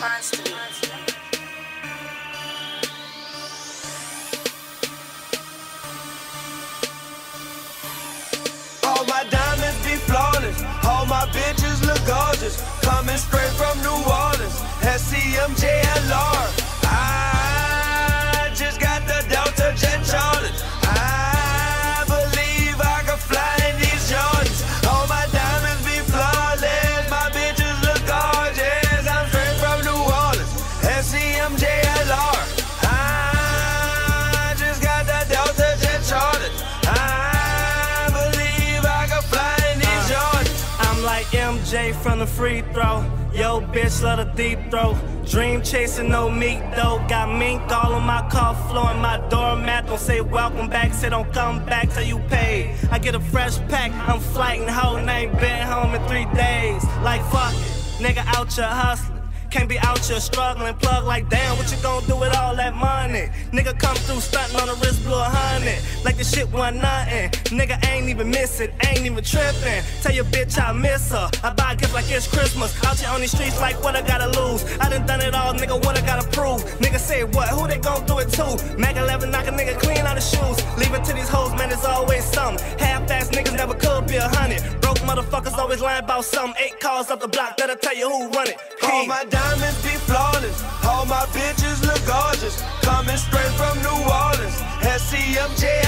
Monster. All my diamonds be flawless. All my bitches look gorgeous. Coming straight from New Orleans. SCMJLR. From the free throw. Yo, bitch, love the deep throw. Dream chasing, no meat though. Got mink all on my car floor and my doormat. Don't say welcome back, say don't come back till you pay. I get a fresh pack, I'm flighting hoe, and I ain't been home in three days. Like fuck it, nigga out here hustling. Can't be out here struggling, plug like damn, what you gonna do with all that money? Nigga come through stunting on the wrist, blew a. Like the shit wasn't nothing. Nigga ain't even miss it, ain't even tripping. Tell your bitch I miss her. I buy gifts like it's Christmas. Out here on these streets, like what I gotta lose. I done done it all, nigga, what I gotta prove. Nigga say what? Who they gon' do it to? Mac 11 knock a nigga clean out his shoes. Leave it to these hoes, man, it's always something. Half-ass niggas never could be a hundred. Broke motherfuckers always lying about something. Eight calls up the block, that'll tell you who run it. All my diamonds be flawless. All my bitches look gorgeous. Coming straight from New Orleans. SCMJLR.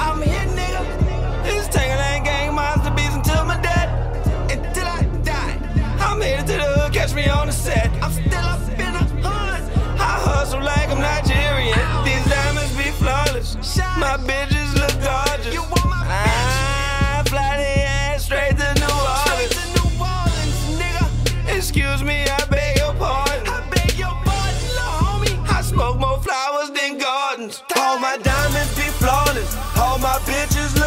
All my bitches